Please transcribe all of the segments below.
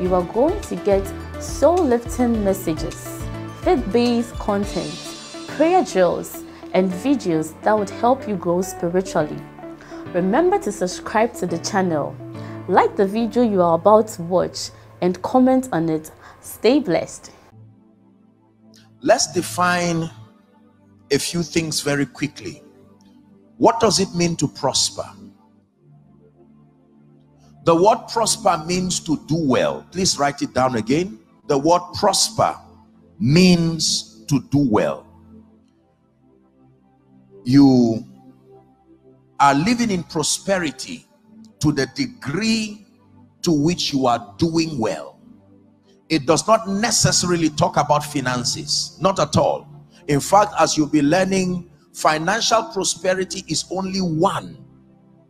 you are going to get soul-lifting messages, faith-based content, prayer drills, and videos that would help you grow spiritually. Remember to subscribe to the channel, like the video you are about to watch, and comment on it. Stay blessed. Let's define a few things very quickly. What does it mean to prosper? The word prosper means to do well. Please write it down again. The word prosper means to do well you are living in prosperity to the degree to which you are doing well it does not necessarily talk about finances not at all in fact as you'll be learning financial prosperity is only one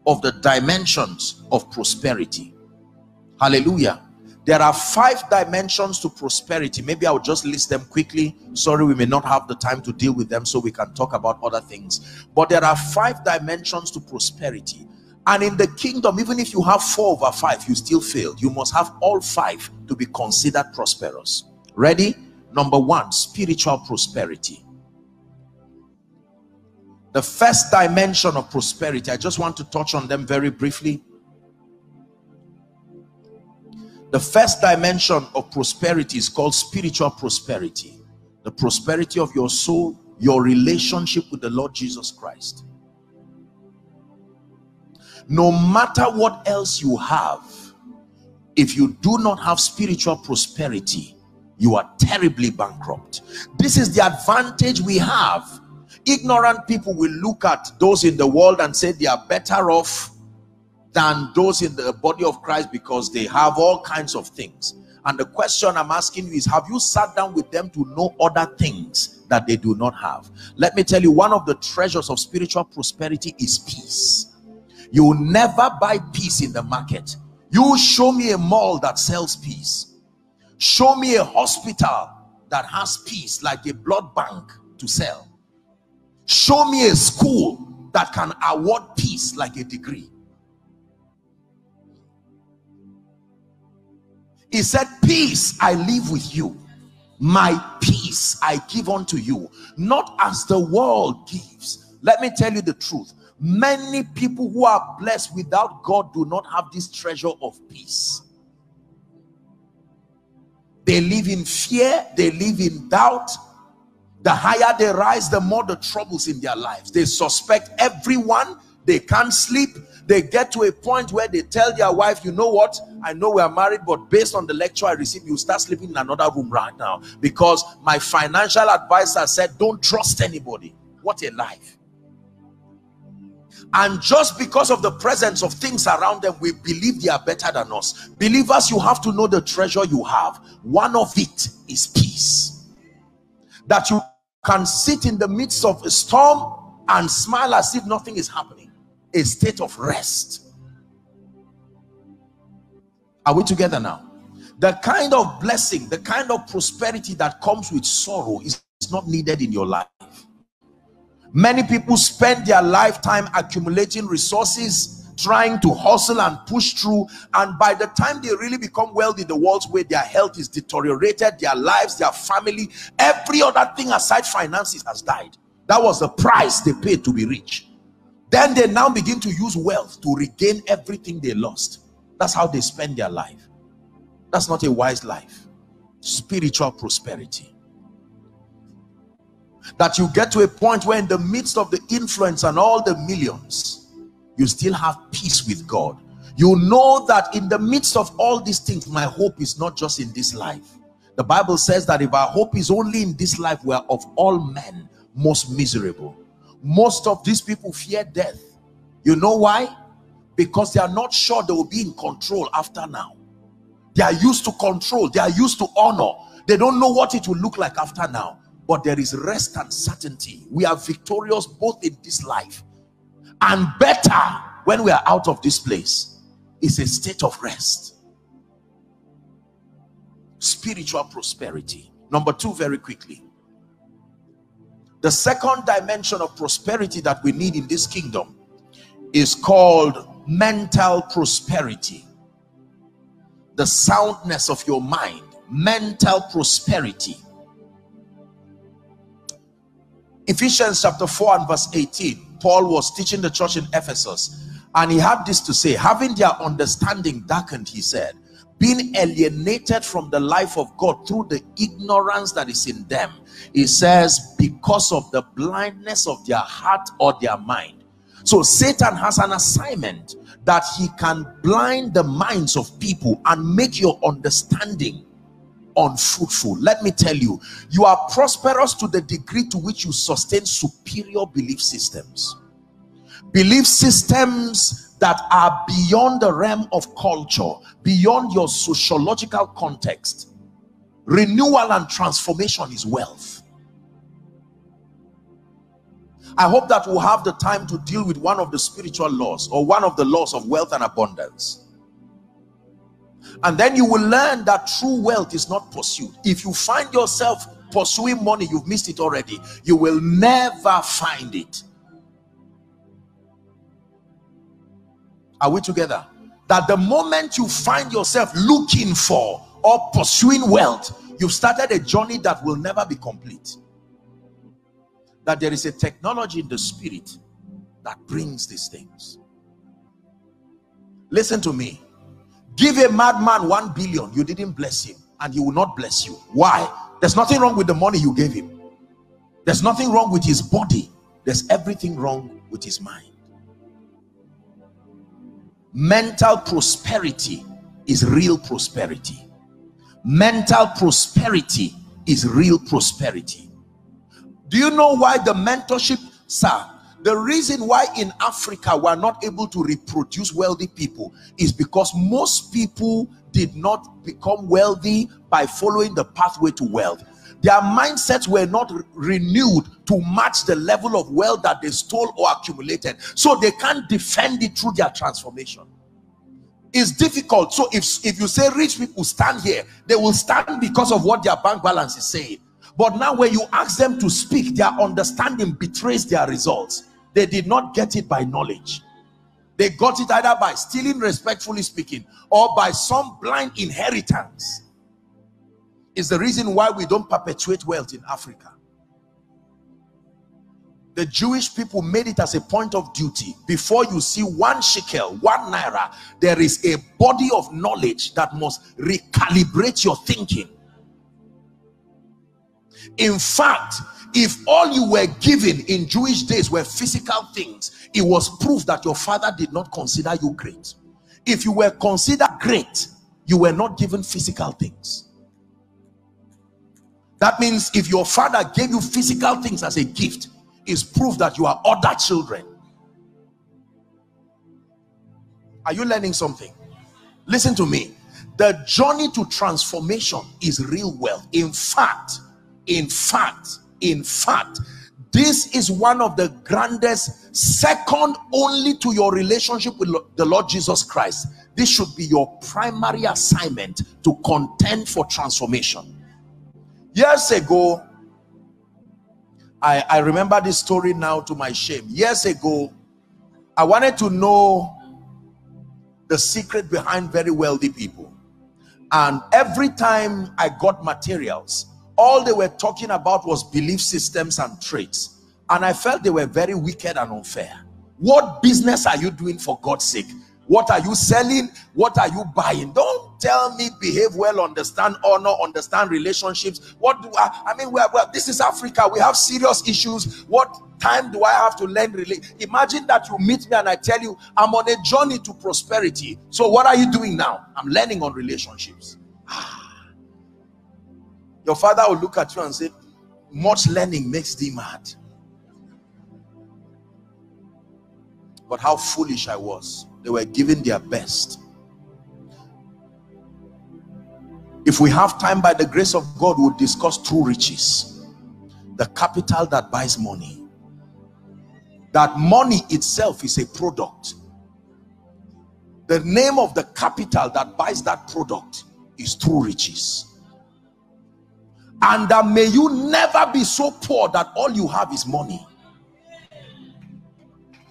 of the dimensions of prosperity. Hallelujah. There are five dimensions to prosperity. Maybe i'll just list them quickly. Sorry we may not have the time to deal with them so we can talk about other things. But there are five dimensions to prosperity. And in the kingdom even if you have four over five you still failed. You must have all five to be considered prosperous. Ready? Number one spiritual prosperity the first dimension of prosperity i just want to touch on them very briefly the first dimension of prosperity is called spiritual prosperity. The prosperity of your soul, your relationship with the Lord Jesus Christ. No matter what else you have, if you do not have spiritual prosperity, you are terribly bankrupt. This is the advantage we have. Ignorant people will look at those in the world and say they are better off than those in the body of Christ because they have all kinds of things. And the question I'm asking you is, have you sat down with them to know other things that they do not have? Let me tell you, one of the treasures of spiritual prosperity is peace. You will never buy peace in the market. You show me a mall that sells peace. Show me a hospital that has peace, like a blood bank to sell. Show me a school that can award peace like a degree. He said peace i live with you. My peace i give unto you. Not as the world gives. Let me tell you the truth. Many people who are blessed without god do not have this treasure of peace. They live in fear. They live in doubt the higher they rise the more the troubles in their lives. They suspect everyone. They can't sleep. They get to a point where they tell their wife you know what? I know we are married but based on the lecture i received you start sleeping in another room right now. Because my financial advisor said don't trust anybody. What a life. And just because of the presence of things around them we believe they are better than us. Believers you have to know the treasure you have. One of it is peace. That you can sit in the midst of a storm and smile as if nothing is happening. A state of rest. Are we together now? The kind of blessing the kind of prosperity that comes with sorrow is not needed in your life. Many people spend their lifetime accumulating resources trying to hustle and push through and by the time they really become wealthy the world's way their health is deteriorated their lives their family every other thing aside finances has died. That was the price they paid to be rich. Then they now begin to use wealth to regain everything they lost. That's how they spend their life. That's not a wise life. Spiritual prosperity. That you get to a point where in the midst of the influence and all the millions you still have peace with god you know that in the midst of all these things my hope is not just in this life the bible says that if our hope is only in this life we're of all men most miserable most of these people fear death you know why because they are not sure they will be in control after now They are used to control. They are used to honor. They don't know what it will look like after now. But there is rest and certainty. We are victorious both in this life and better when we are out of this place. is a state of rest. Spiritual prosperity. Number two, very quickly. The second dimension of prosperity that we need in this kingdom is called mental prosperity the soundness of your mind mental prosperity ephesians chapter 4 and verse 18 paul was teaching the church in ephesus and he had this to say having their understanding darkened he said being alienated from the life of god through the ignorance that is in them he says because of the blindness of their heart or their mind. So satan has an assignment that he can blind the minds of people and make your understanding unfruitful. Let me tell you you are prosperous to the degree to which you sustain superior belief systems. Belief systems that are beyond the realm of culture beyond your sociological context. Renewal and transformation is wealth. I hope that we'll have the time to deal with one of the spiritual laws or one of the laws of wealth and abundance. And then you will learn that true wealth is not pursued. If you find yourself pursuing money, you've missed it already. You will never find it. Are we together? That the moment you find yourself looking for or pursuing wealth, you've started a journey that will never be complete that there is a technology in the spirit that brings these things listen to me give a madman one billion you didn't bless him and he will not bless you. Why? There's nothing wrong with the money you gave him. There's nothing wrong with his body. There's everything wrong with his mind. Mental prosperity is real prosperity. Mental prosperity is real prosperity. Do you know why the mentorship, sir? The reason why in Africa we are not able to reproduce wealthy people is because most people did not become wealthy by following the pathway to wealth. Their mindsets were not renewed to match the level of wealth that they stole or accumulated. So they can't defend it through their transformation. It's difficult. So if, if you say rich people stand here, they will stand because of what their bank balance is saying but now when you ask them to speak, their understanding betrays their results. They did not get it by knowledge. They got it either by stealing, respectfully speaking, or by some blind inheritance. Is the reason why we don't perpetuate wealth in Africa. The Jewish people made it as a point of duty. Before you see one shekel, one naira, there is a body of knowledge that must recalibrate your thinking in fact if all you were given in jewish days were physical things it was proof that your father did not consider you great. If you were considered great you were not given physical things. That means if your father gave you physical things as a gift is proof that you are other children. Are you learning something? Listen to me. The journey to transformation is real wealth. In fact in fact in fact this is one of the grandest second only to your relationship with the lord jesus christ. This should be your primary assignment to contend for transformation. Years ago i i remember this story now to my shame. Years ago i wanted to know the secret behind very wealthy people. And every time i got materials all they were talking about was belief systems and traits. And i felt they were very wicked and unfair. What business are you doing for god's sake? What are you selling? What are you buying? Don't tell me behave well understand honor understand relationships. What do i i mean we this is africa. We have serious issues. What time do i have to learn really imagine that you meet me and i tell you i'm on a journey to prosperity. So what are you doing now? I'm learning on relationships. Ah your father will look at you and say much learning makes thee mad. But how foolish i was. They were giving their best. If we have time by the grace of God we'll discuss true riches. The capital that buys money. That money itself is a product. The name of the capital that buys that product is true riches and that may you never be so poor that all you have is money.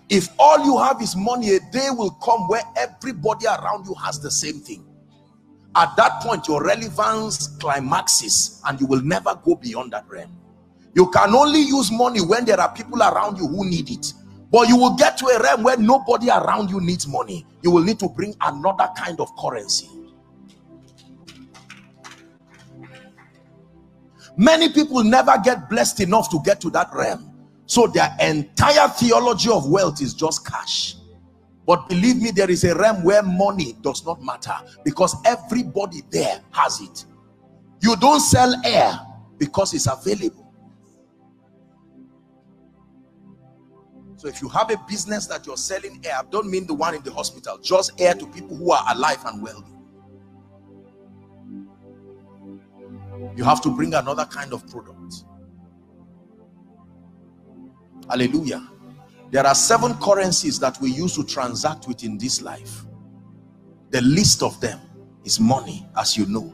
If all you have is money a day will come where everybody around you has the same thing. At that point your relevance climaxes and you will never go beyond that realm. You can only use money when there are people around you who need it. But you will get to a realm where nobody around you needs money. You will need to bring another kind of currency many people never get blessed enough to get to that realm. So their entire theology of wealth is just cash. But believe me there is a realm where money does not matter because everybody there has it. You don't sell air because it's available. So if you have a business that you're selling air I don't mean the one in the hospital just air to people who are alive and wealthy you have to bring another kind of product. Hallelujah. There are seven currencies that we use to transact with in this life. The least of them is money as you know.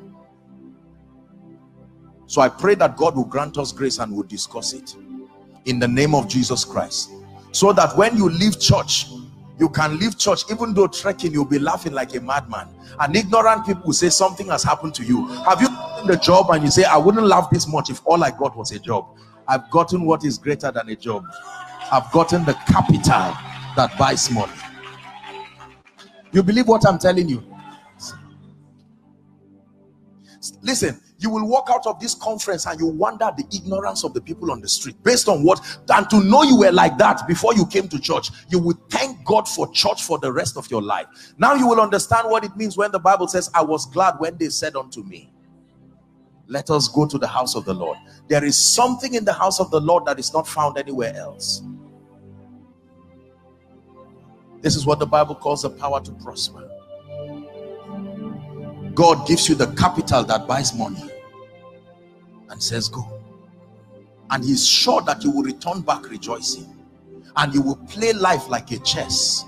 So i pray that god will grant us grace and we'll discuss it in the name of jesus christ. So that when you leave church you can leave church even though trekking you'll be laughing like a madman. And ignorant people will say something has happened to you. Have you done the job and you say i wouldn't laugh this much if all i got was a job. I've gotten what is greater than a job. I've gotten the capital that buys money. You believe what i'm telling you? Listen you will walk out of this conference and you wonder the ignorance of the people on the street. Based on what and to know you were like that before you came to church you would thank god for church for the rest of your life. Now you will understand what it means when the bible says i was glad when they said unto me let us go to the house of the lord. There is something in the house of the lord that is not found anywhere else. This is what the bible calls the power to prosper. God gives you the capital that buys money and says go. And he's sure that you will return back rejoicing. And you will play life like a chess.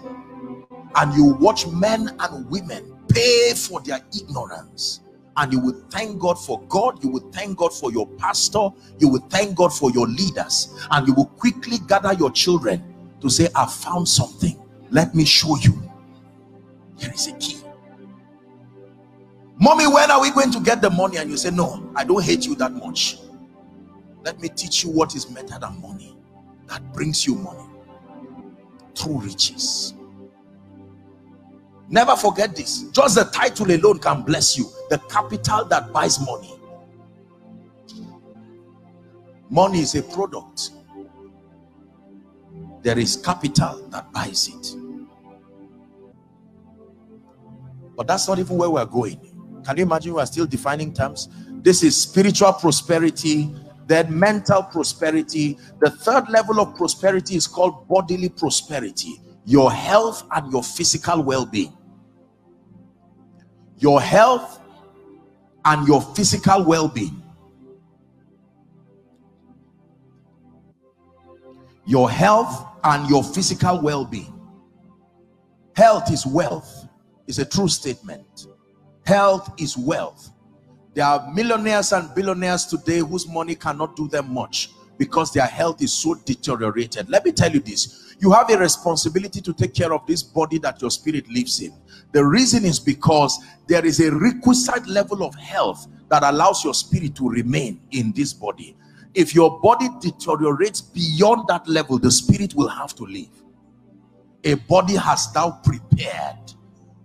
And you watch men and women pay for their ignorance and you will thank God for God you will thank God for your pastor you will thank God for your leaders. And you will quickly gather your children to say I found something. Let me show you. Here is a key. Mommy when are we going to get the money? And you say no i don't hate you that much. Let me teach you what is better than money that brings you money true riches. Never forget this. Just the title alone can bless you the capital that buys money money is a product there is capital that buys it but that's not even where we're going can you imagine we are still defining terms? This is spiritual prosperity, then mental prosperity. The third level of prosperity is called bodily prosperity. Your health and your physical well-being. Your health and your physical well-being. Your health and your physical well-being. Health is wealth. Is a true statement health is wealth there are millionaires and billionaires today whose money cannot do them much because their health is so deteriorated let me tell you this you have a responsibility to take care of this body that your spirit lives in the reason is because there is a requisite level of health that allows your spirit to remain in this body. If your body deteriorates beyond that level the spirit will have to leave. A body has thou prepared.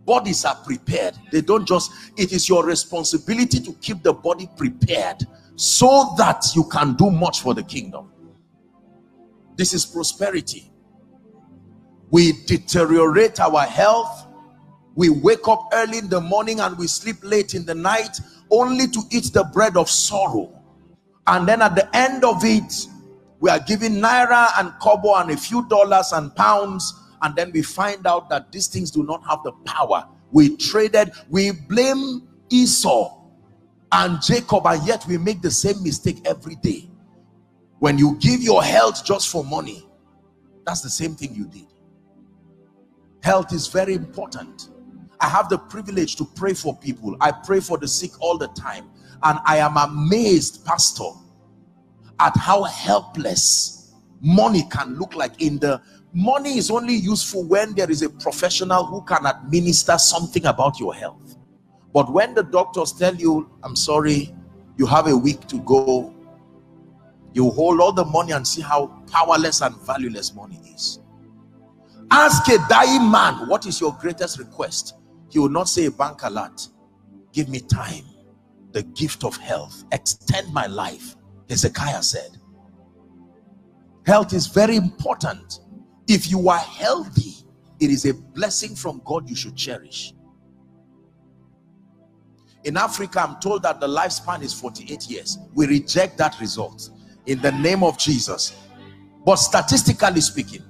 Bodies are prepared. They don't just it is your responsibility to keep the body prepared so that you can do much for the kingdom. This is prosperity. We deteriorate our health we wake up early in the morning and we sleep late in the night only to eat the bread of sorrow. And then at the end of it we are giving naira and kobo and a few dollars and pounds. And then we find out that these things do not have the power. We traded we blame esau and Jacob and yet we make the same mistake every day. When you give your health just for money that's the same thing you did. Health is very important I have the privilege to pray for people. I pray for the sick all the time. And I am amazed pastor at how helpless money can look like. In the money is only useful when there is a professional who can administer something about your health. But when the doctors tell you i'm sorry you have a week to go you hold all the money and see how powerless and valueless money is. Ask a dying man what is your greatest request he will not say a bank alert give me time the gift of health extend my life hezekiah said. Health is very important. If you are healthy it is a blessing from god you should cherish. In africa i'm told that the lifespan is 48 years. We reject that result in the name of jesus. But statistically speaking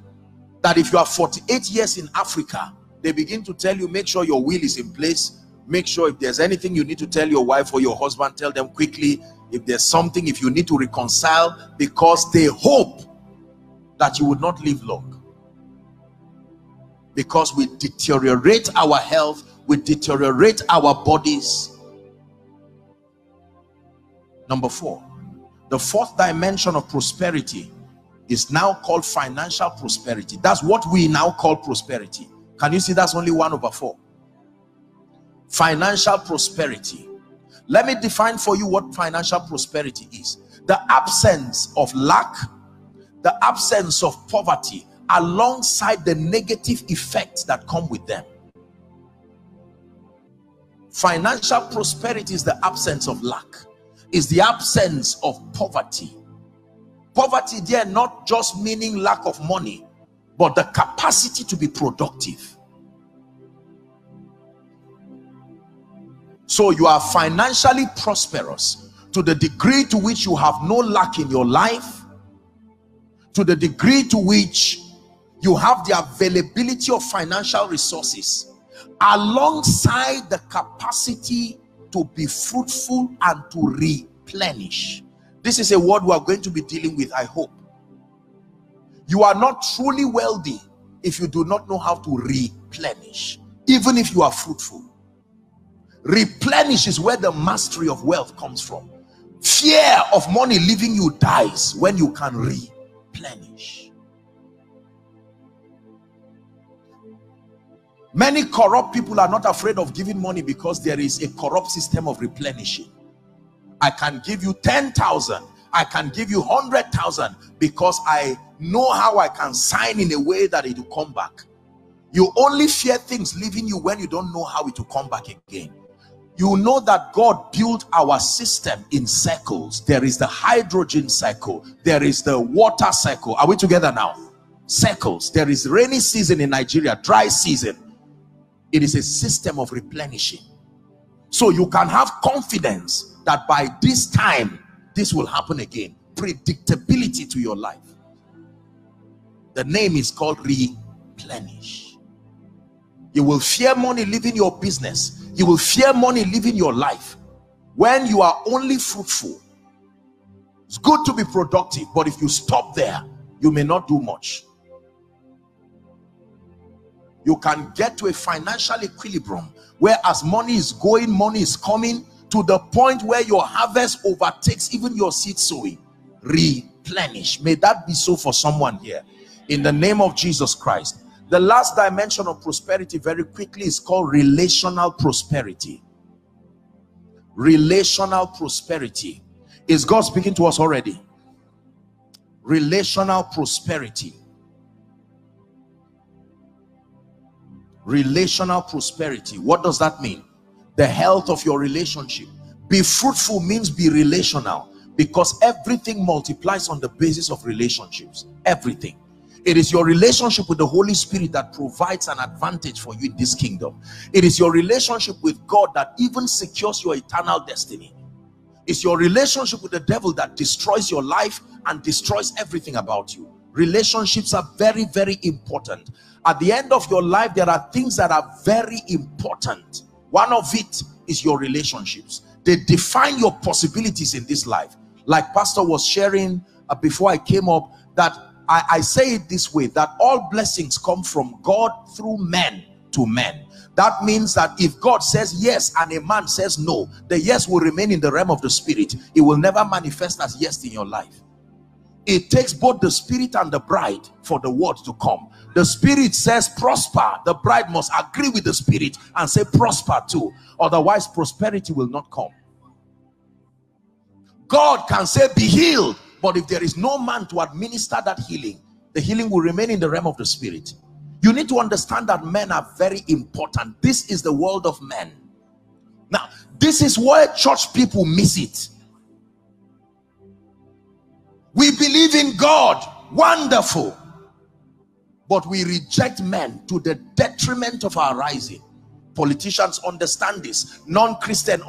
that if you are 48 years in africa they begin to tell you make sure your will is in place. Make sure if there's anything you need to tell your wife or your husband tell them quickly. If there's something if you need to reconcile because they hope that you would not live long. Because we deteriorate our health we deteriorate our bodies. Number four the fourth dimension of prosperity is now called financial prosperity. That's what we now call prosperity can you see that's only one over four? Financial prosperity. Let me define for you what financial prosperity is. The absence of lack the absence of poverty alongside the negative effects that come with them. Financial prosperity is the absence of lack is the absence of poverty. Poverty there not just meaning lack of money but the capacity to be productive. So you are financially prosperous to the degree to which you have no lack in your life to the degree to which you have the availability of financial resources alongside the capacity to be fruitful and to replenish. This is a word we are going to be dealing with i hope you are not truly wealthy if you do not know how to replenish even if you are fruitful. Replenish is where the mastery of wealth comes from. Fear of money leaving you dies when you can replenish. Many corrupt people are not afraid of giving money because there is a corrupt system of replenishing. I can give you 10,000 i can give you 100,000 because i know how i can sign in a way that it will come back. You only fear things leaving you when you don't know how it will come back again. You know that God built our system in circles. there is the hydrogen cycle. There is the water cycle. Are we together now? Circles. there is rainy season in Nigeria dry season. It is a system of replenishing. So you can have confidence that by this time this will happen again. Predictability to your life the name is called replenish. You will fear money leaving your business. You will fear money leaving your life when you are only fruitful. It's good to be productive but if you stop there you may not do much. You can get to a financial equilibrium where as money is going money is coming to the point where your harvest overtakes even your seed sowing. Replenish. May that be so for someone here in the name of jesus christ. The last dimension of prosperity very quickly is called relational prosperity. Relational prosperity. Is god speaking to us already? Relational prosperity. Relational prosperity. What does that mean? The health of your relationship. Be fruitful means be relational because everything multiplies on the basis of relationships. Everything it is your relationship with the Holy Spirit that provides an advantage for you in this kingdom. It is your relationship with God that even secures your eternal destiny. It's your relationship with the devil that destroys your life and destroys everything about you. Relationships are very, very important at the end of your life there are things that are very important one of it is your relationships they define your possibilities in this life like pastor was sharing uh, before i came up that I, I say it this way that all blessings come from god through men to men that means that if God says yes and a man says no, the yes will remain in the realm of the spirit. It will never manifest as yes in your life. It takes both the spirit and the bride for the word to come. The spirit says prosper. The bride must agree with the spirit and say prosper too. Otherwise, prosperity will not come. God can say be healed. But if there is no man to administer that healing, the healing will remain in the realm of the spirit. You need to understand that men are very important. This is the world of men. Now, this is where church people miss it. We believe in God. Wonderful. But we reject men to the detriment of our rising politicians understand this non-christian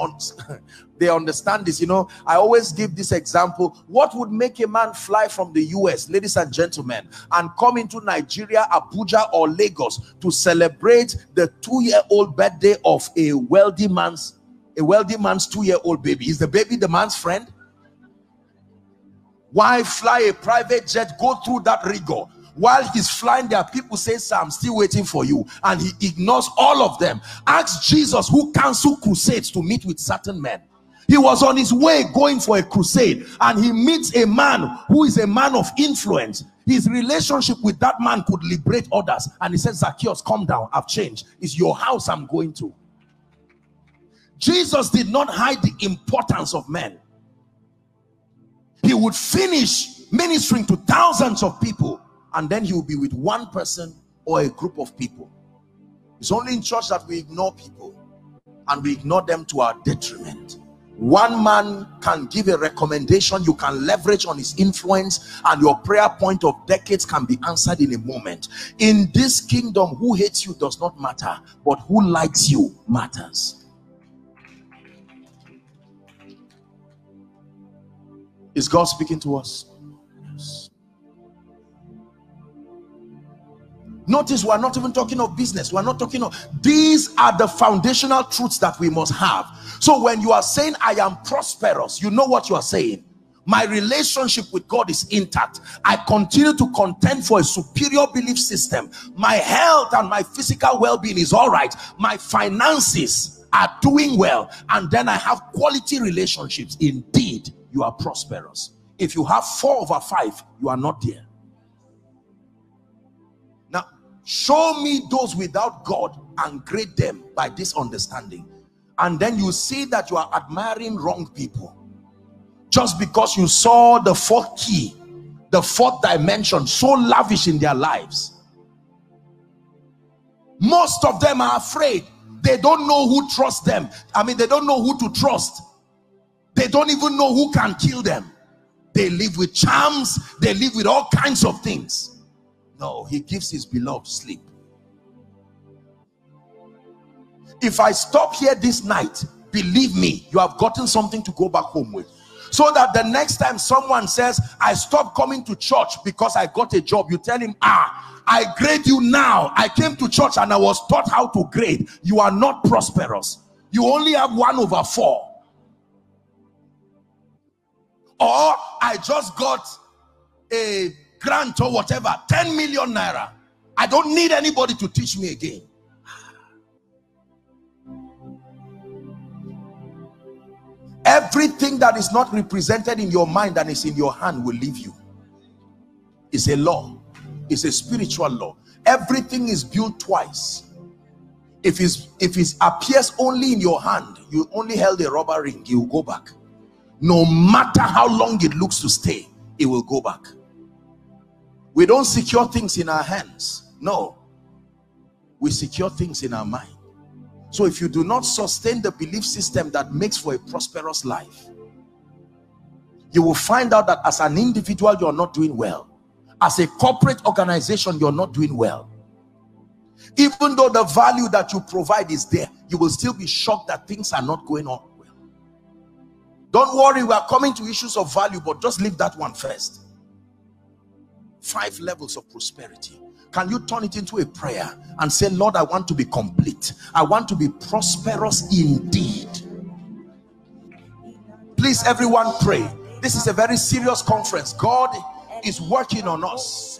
they understand this. You know i always give this example. What would make a man fly from the us ladies and gentlemen and come into nigeria abuja or lagos to celebrate the two-year-old birthday of a wealthy man's a wealthy man's two-year-old baby? Is the baby the man's friend? Why fly a private jet go through that rigor while he's flying there people say sir i'm still waiting for you. And he ignores all of them. Ask jesus who canceled crusades to meet with certain men. He was on his way going for a crusade and he meets a man who is a man of influence. His relationship with that man could liberate others. And he says zacchaeus come down. I've changed. It's your house i'm going to. Jesus did not hide the importance of men. He would finish ministering to thousands of people and then he will be with one person or a group of people. It's only in church that we ignore people and we ignore them to our detriment. One man can give a recommendation you can leverage on his influence and your prayer point of decades can be answered in a moment. In this kingdom who hates you does not matter but who likes you matters. Is god speaking to us? Yes. Notice we're not even talking of business. We're not talking of these are the foundational truths that we must have. So when you are saying I am prosperous, you know what you are saying. My relationship with God is intact. I continue to contend for a superior belief system. My health and my physical well-being is all right. My finances are doing well. And then I have quality relationships. Indeed, you are prosperous. If you have four over five, you are not there show me those without god and grade them by this understanding. And then you see that you are admiring wrong people. Just because you saw the fourth key the fourth dimension so lavish in their lives. Most of them are afraid. They don't know who trusts them. I mean they don't know who to trust. They don't even know who can kill them. They live with charms. They live with all kinds of things no, he gives his beloved sleep. If I stop here this night, believe me, you have gotten something to go back home with. So that the next time someone says, I stopped coming to church because I got a job, you tell him, ah, I grade you now. I came to church and I was taught how to grade. You are not prosperous. You only have one over four. Or I just got a grant or whatever 10 million naira. I don't need anybody to teach me again. Everything that is not represented in your mind and is in your hand will leave you. It's a law. It's a spiritual law. Everything is built twice. If it's if it appears only in your hand you only held a rubber ring you go back. No matter how long it looks to stay it will go back we don't secure things in our hands. No. We secure things in our mind. So if you do not sustain the belief system that makes for a prosperous life you will find out that as an individual you're not doing well. As a corporate organization you're not doing well. Even though the value that you provide is there you will still be shocked that things are not going on well. Don't worry we are coming to issues of value but just leave that one first five levels of prosperity. Can you turn it into a prayer and say lord i want to be complete. I want to be prosperous indeed. Please everyone pray. This is a very serious conference. God is working on us